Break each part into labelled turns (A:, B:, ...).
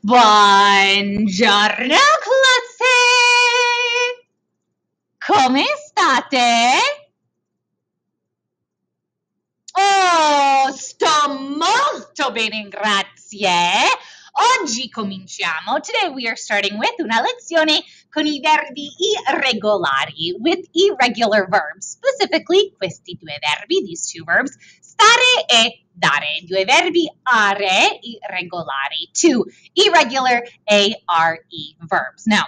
A: Buongiorno classe! Come state? Oh, sto molto bene, grazie. Oggi cominciamo. Today we are starting with una lezione con i verbi irregolari, with irregular verbs. Specifically, questi due verbi, these two verbs, stare e dare. Due verbi are irregolari. Two irregular ARE verbs. Now,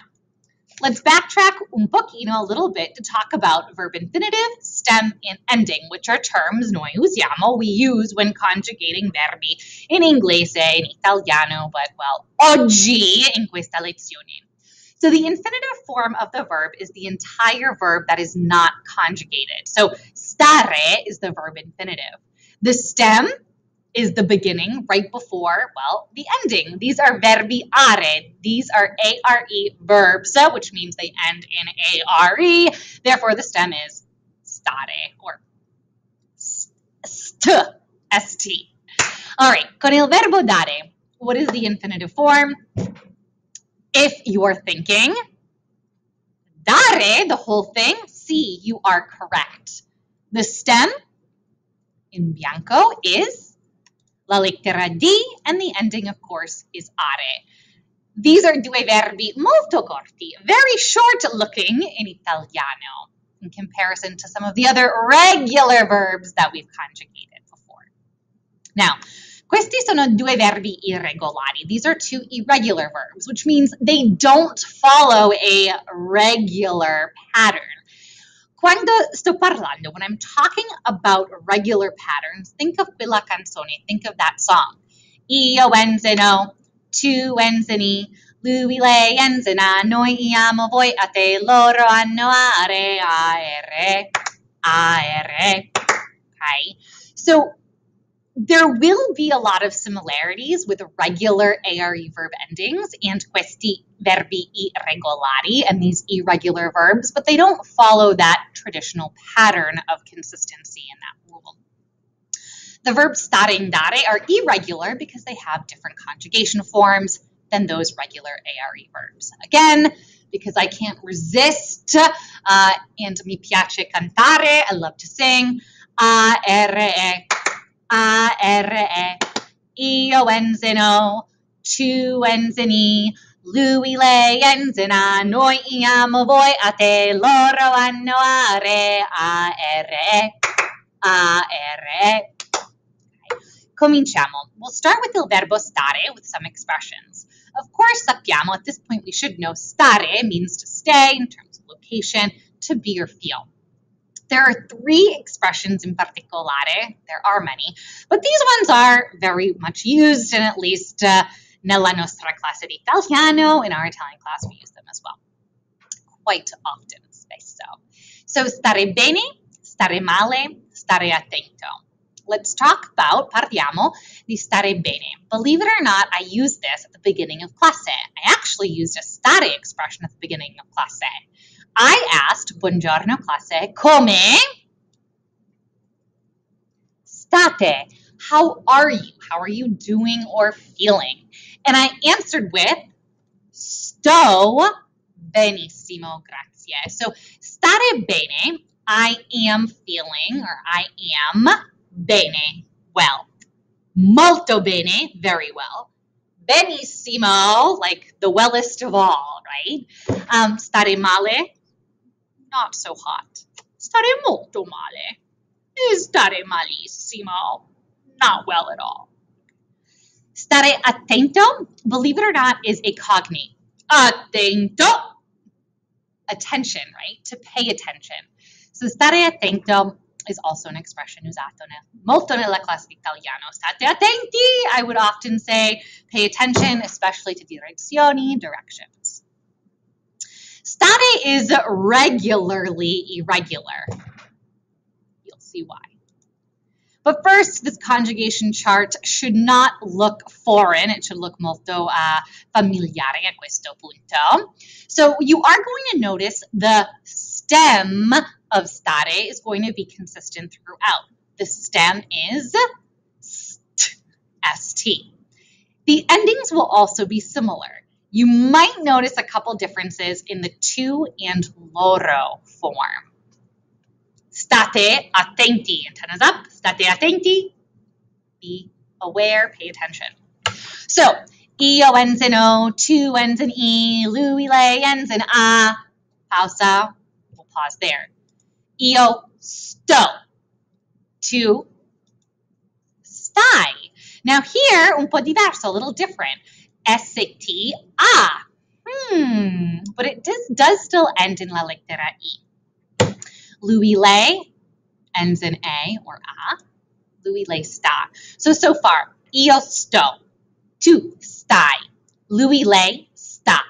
A: Let's backtrack un pochino, a little bit, to talk about verb infinitive, stem, and ending, which are terms noi usiamo, we use when conjugating verbi in inglese, in italiano, but well, oggi in questa lezione. So the infinitive form of the verb is the entire verb that is not conjugated. So stare is the verb infinitive. The stem is the beginning right before, well, the ending. These are verbi are. These are ARE verbs, which means they end in ARE. Therefore, the stem is stare or st, st. All right, con il verbo dare, what is the infinitive form? If you're thinking, dare, the whole thing, see, you are correct. The stem in bianco is la lettera D, and the ending, of course, is are. These are due verbi molto corti, very short looking in Italiano in comparison to some of the other regular verbs that we've conjugated before. Now, questi sono due verbi irregolari. These are two irregular verbs, which means they don't follow a regular pattern. Parlando, when I'm talking about regular patterns, think of quella canzone, think of that song. Io enzino, tu enzini, lui, lei, enzina, noi amo, voi a te, loro hanno are, are, are. Okay? So there will be a lot of similarities with regular ARE verb endings and questi verbi irregolari and these irregular verbs, but they don't follow that traditional pattern of consistency in that rule. The verbs stare and dare are irregular because they have different conjugation forms than those regular ARE verbs. Again, because I can't resist uh, and mi piace cantare, I love to sing, a, r, e, a-R-E. Io enzino, tu enzini, lui, lei, enzina, noi amo, voi a te, loro hanno are, A-R-E, A-R-E. Cominciamo. We'll start with il verbo stare with some expressions. Of course, sappiamo, at this point we should know stare means to stay in terms of location, to be or feel. There are three expressions in particolare. There are many, but these ones are very much used, and at least uh, nella nostra classe di italiano, in our Italian class, we use them as well. Quite often, spesso. So stare bene, stare male, stare attento. Let's talk about, parliamo di stare bene. Believe it or not, I use this at the beginning of classe. I actually used a stare expression at the beginning of classe. I asked, buongiorno classe, come state? How are you? How are you doing or feeling? And I answered with, sto benissimo, grazie. So, stare bene, I am feeling, or I am bene, well. Molto bene, very well benissimo, like the wellest of all, right? Um, stare male, not so hot. Stare molto male. Is stare malissimo. Not well at all. Stare attento, believe it or not, is a cognate. Attento. Attention, right? To pay attention. So stare attento is also an expression usato molto nella classe di italiano. State attenti, I would often say, pay attention, especially to direzioni, directions. Stare is regularly irregular. You'll see why. But first, this conjugation chart should not look foreign. It should look molto uh, familiare a questo punto. So you are going to notice the stem of stare is going to be consistent throughout. The stem is st, st. The endings will also be similar. You might notice a couple differences in the tu and loro form. State attenti. Antennas up. State attenti. Be aware. Pay attention. So, io ends in O, tu ends in E, lui, lei ends in A. Pausa. We'll pause there. Io sto. Tu stai. Now here, un po' diverso, a little different. ST, ah. Hmm, but it does, does still end in la lettera E. Lui, lei ends in A or A. Lui, lei, sta. So, so far, io sto, tu stai, lui, lei, sta.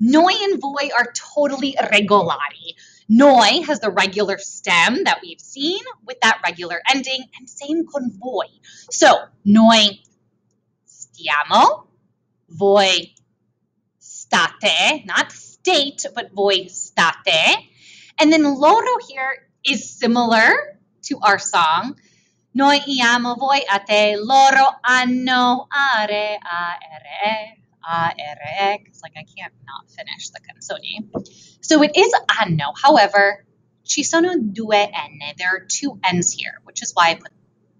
A: Noi and voi are totally regolari. Noi has the regular stem that we've seen with that regular ending, and same con voi. So, noi stiamo, voi state, not state, but voi state. And then loro here is similar to our song. Noi iamo voi a te, loro hanno are, are, are, because like I can't not finish the canzone. So it is anno. However, ci sono due n. There are two n's here, which is why I put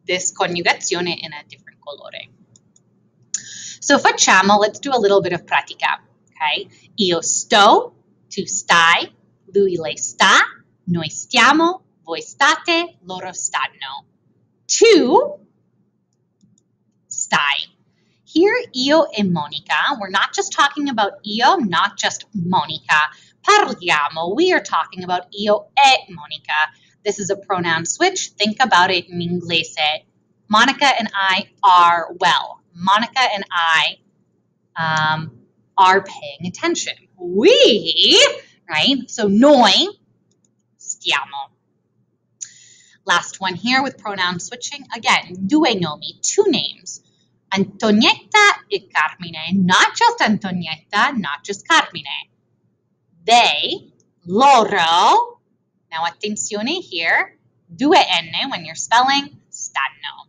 A: this coniugazione in a different colore. So facciamo, let's do a little bit of pratica. Okay? Io sto, tu stai, lui lei sta, noi stiamo, voi state, loro stanno. Tu stai. Here, io e Monica, we're not just talking about io, not just Monica. Parliamo, we are talking about io e Monica. This is a pronoun switch. Think about it in inglese. Monica and I are well. Monica and I um, are paying attention. We, right? So noi stiamo. Last one here with pronoun switching. Again, due nomi, two names. Antonietta e Carmine. Not just Antonietta, not just Carmine. They, loro. Now attenzione here. Due N when you're spelling, stanno.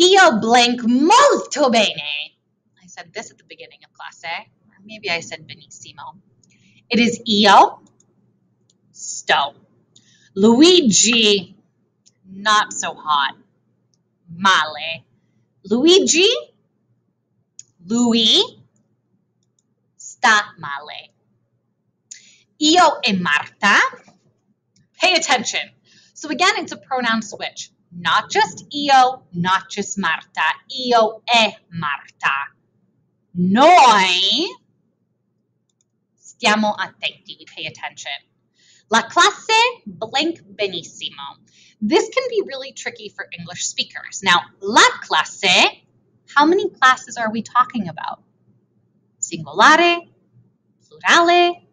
A: Io blank molto bene. I said this at the beginning of class, Or maybe I said benissimo. It is io, sto. Luigi, not so hot. Male. Luigi, lui, sta male. Io e Marta, pay attention. So again, it's a pronoun switch. Not just io, not just Marta. Io e Marta. Noi stiamo attenti. We pay attention. La classe blank benissimo. This can be really tricky for English speakers. Now, la classe, how many classes are we talking about? Singolare, plurale.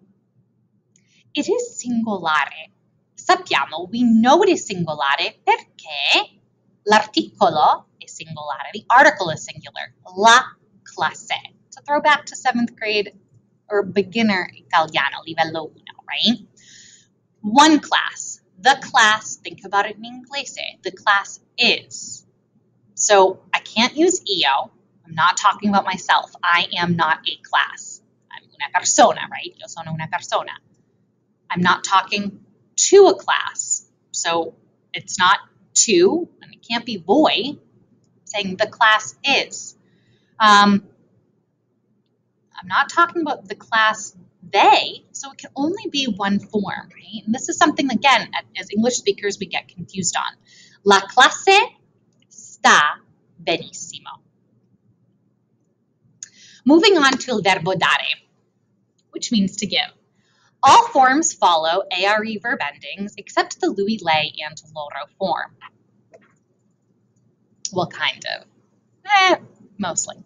A: It is singolare. Sappiamo, we know it is singolare perché l'articolo è singolare, the article is singular, la classe. It's a throwback to seventh grade or beginner Italiano, livello uno, right? One class. The class, think about it in Inglese. The class is. So I can't use io. I'm not talking about myself. I am not a class. I'm una persona, right? Yo sono una persona. I'm not talking to a class. So it's not to, and it can't be voi. saying the class is. Um, I'm not talking about the class they, so it can only be one form, right? And this is something, again, as English speakers, we get confused on. La classe sta benissimo. Moving on to il verbo dare, which means to give. All forms follow ARE verb endings except the lui, lei, and loro form. Well, kind of. Eh, mostly.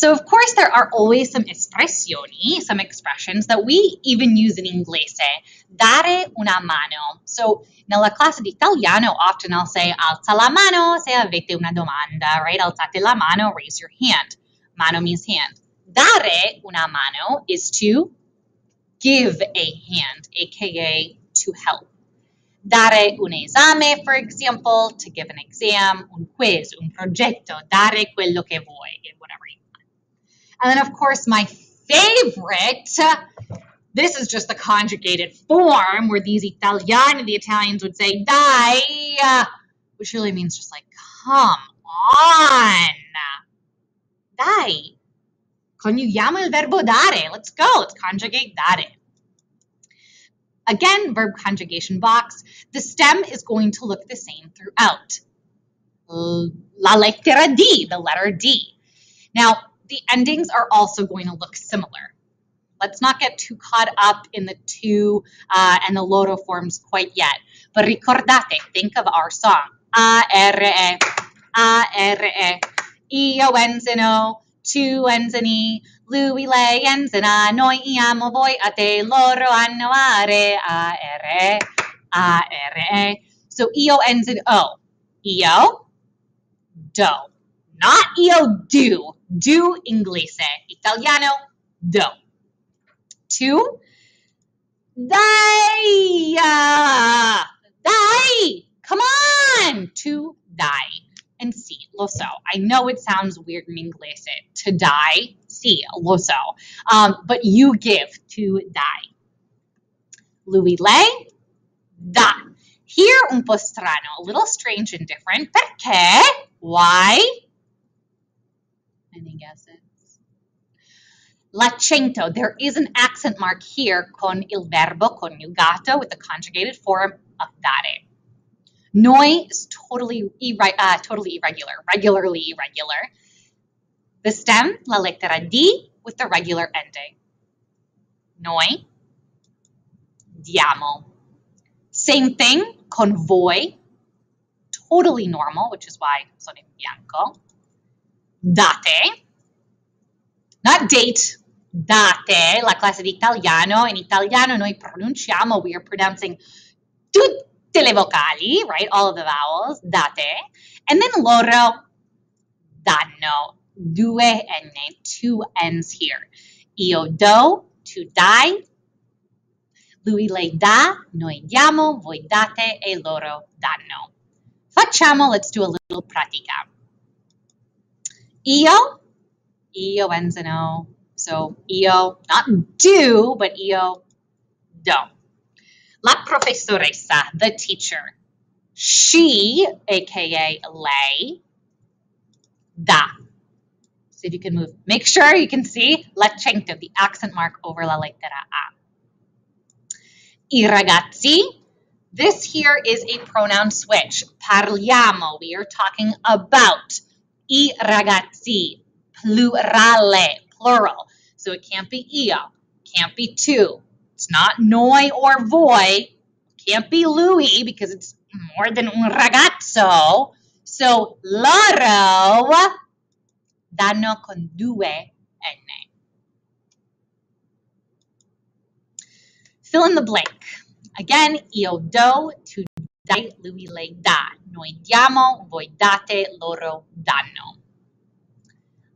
A: So, of course, there are always some espressioni, some expressions that we even use in Inglese. Dare una mano. So, nella classe di italiano, often I'll say alza la mano se avete una domanda, right? Alzate la mano, raise your hand. Mano means hand. Dare una mano is to give a hand, aka to help. Dare un esame, for example, to give an exam, un quiz, un progetto, dare quello che vuoi, whatever. And then, of course, my favorite, this is just the conjugated form where these Italiani, the Italians would say dai, which really means just like, come on. Dai. Coniughiamo il verbo dare. Let's go. Let's conjugate dare. Again, verb conjugation box. The stem is going to look the same throughout. La lettera D, the letter D. Now, the endings are also going to look similar. Let's not get too caught up in the tu uh, and the loro forms quite yet. But ricordate, think of our song. A-R-E, A-R-E. Io enzino, tu enzini, lui, lei, enzina, noi amo voi, a te, loro hanno are, A-R-E, A-R-E. So io ends in O. Io, do. Not io do. Do inglese. Italiano, do. Two. Dai. Dai. Come on. To die. And see, lo so. I know it sounds weird in inglese. To die. See, lo so. Um, but you give to die. Lui, lei, da. Here un po' strano, a little strange and different. Perché? Why? Any guesses? L'accento. There is an accent mark here con il verbo coniugato with the conjugated form of dare. Noi is totally, uh, totally irregular, regularly irregular. The stem, la lettera D, with the regular ending. Noi, diamo. Same thing con voi, totally normal, which is why sono in bianco. Date, not date, date, la classe di italiano. In italiano noi pronunciamo, we are pronouncing tutte le vocali, right? All of the vowels, date. And then loro, danno, due N, two N's here. Io do, to die. Lui, lei dà, noi diamo, voi date e loro danno. Facciamo, let's do a little pratica. Io, io ends in O. So io, not do, but io don't. La professoressa, the teacher. She, aka lei, da. So if you can move, make sure you can see l'accento, the accent mark over la lettera A. I ragazzi, this here is a pronoun switch. Parliamo, we are talking about. I ragazzi, plurale, plural. So it can't be io, can't be tu. It's not noi or voi. Can't be lui because it's more than un ragazzo. So loro danno con due N. Fill in the blank. Again, io do, tu dai, lui, lei dà. Noi diamo, voi date, loro danno.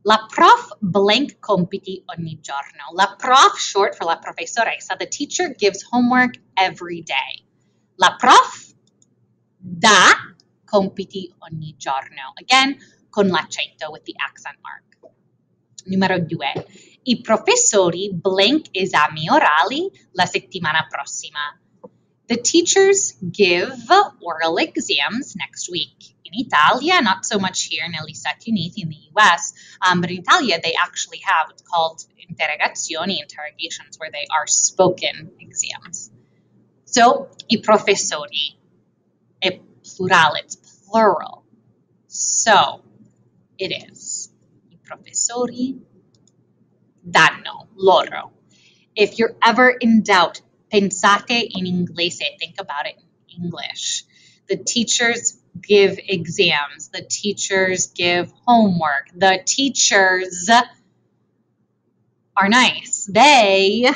A: La prof blank compiti ogni giorno. La prof, short for la professoressa, the teacher gives homework every day. La prof dà compiti ogni giorno. Again, con l'accento with the accent mark. Numero due. I professori blank esami orali la settimana prossima. The teachers give oral exams next week. In Italia, not so much here in Stati Uniti, in the US, um, but in Italia, they actually have what's called interrogazioni, interrogations, where they are spoken exams. So, i professori, è plural, it's plural. So, it is. I professori danno, loro. If you're ever in doubt, pensate in inglese, think about it in English. The teachers give exams, the teachers give homework, the teachers are nice. They.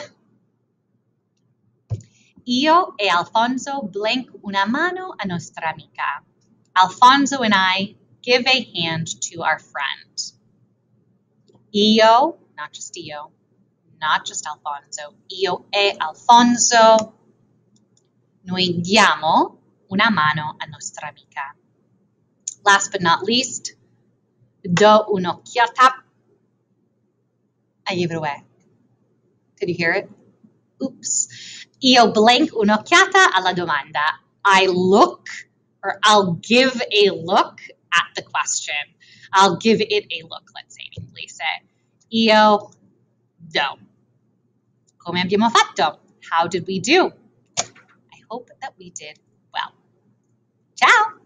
A: Io e Alfonso blank una mano a nostra amica. Alfonso and I give a hand to our friend. Io, not just Io, not just Alfonso. Io e Alfonso. Noi diamo una mano a nostra amica. Last but not least, do un'occhiata. It away. Did you hear it? Oops. Io blank un'occhiata alla domanda. I look or I'll give a look at the question. I'll give it a look, let's say in inglese. Io do come abbiamo fatto? How did we do? I hope that we did well. Ciao!